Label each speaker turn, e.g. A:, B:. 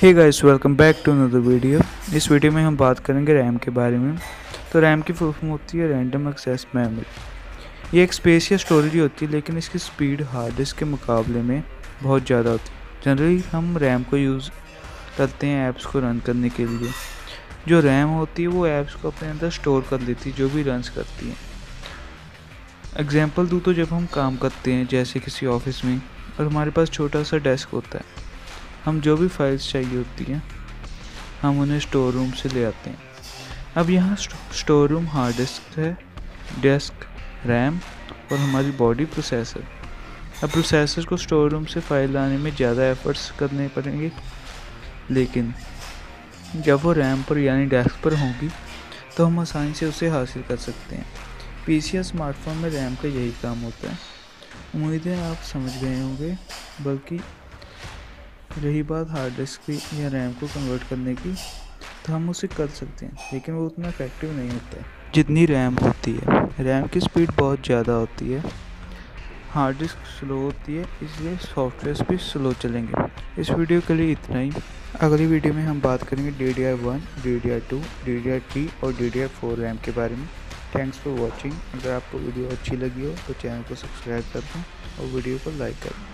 A: Hey guys welcome back to another video इस video में हम बात करेंगे रैम के बारे में। तो रैम की फुल फॉर्म होती है रैंडम एक्सेस मेमोरी। ये एक स्पेस या स्टोरेज होती है, लेकिन इसकी स्पीड हार्ड डिस्क के मुकाबले में बहुत ज़्यादा होती है। जनरली हम रैम को यूज़ करते हैं ऐप्स को रन करने के लिए। जो रैम होती है, वो ऐप्स को अपने अंदर स्टोर कर लेती है, जो भी रन करती हैं। एग्ज़ाम्पल दूँ तो जब हम काम करते हैं, जैसे किसी ऑफ़िस में, और हमारे पास छोटा सा डेस्क होता है हम जो भी फाइल्स चाहिए होती हैं, हम उन्हें स्टोर रूम से ले आते हैं। अब यहाँ स्टोर रूम हार्ड डिस्क है डेस्क रैम और हमारी बॉडी प्रोसेसर अब प्रोसेसर को स्टोर रूम से फ़ाइल लाने में ज़्यादा एफर्ट्स करने पड़ेंगे, लेकिन जब वो रैम पर यानी डेस्क पर होंगी तो हम आसानी से उसे हासिल कर सकते हैं। पीसी या स्मार्टफ़ोन में रैम का यही काम होता है। उम्मीद आप समझ गए होंगे, बल्कि रही बात हार्ड डिस्क की या रैम को कन्वर्ट करने की तो हम उसे कर सकते हैं, लेकिन वो उतना इफ़ेक्टिव नहीं होता है। जितनी रैम होती है। रैम की स्पीड बहुत ज़्यादा होती है। हार्ड डिस्क स्लो होती है, इसलिए सॉफ्टवेयर भी स्लो चलेंगे। इस वीडियो के लिए इतना ही। अगली वीडियो में हम बात करेंगे D D R one D D R two D D R three और D D R four RAM के बारे में। थैंक्स फॉर वॉचिंग अगर आपको वीडियो अच्छी लगी हो तो चैनल को सब्सक्राइब कर दें और वीडियो को लाइक कर दें।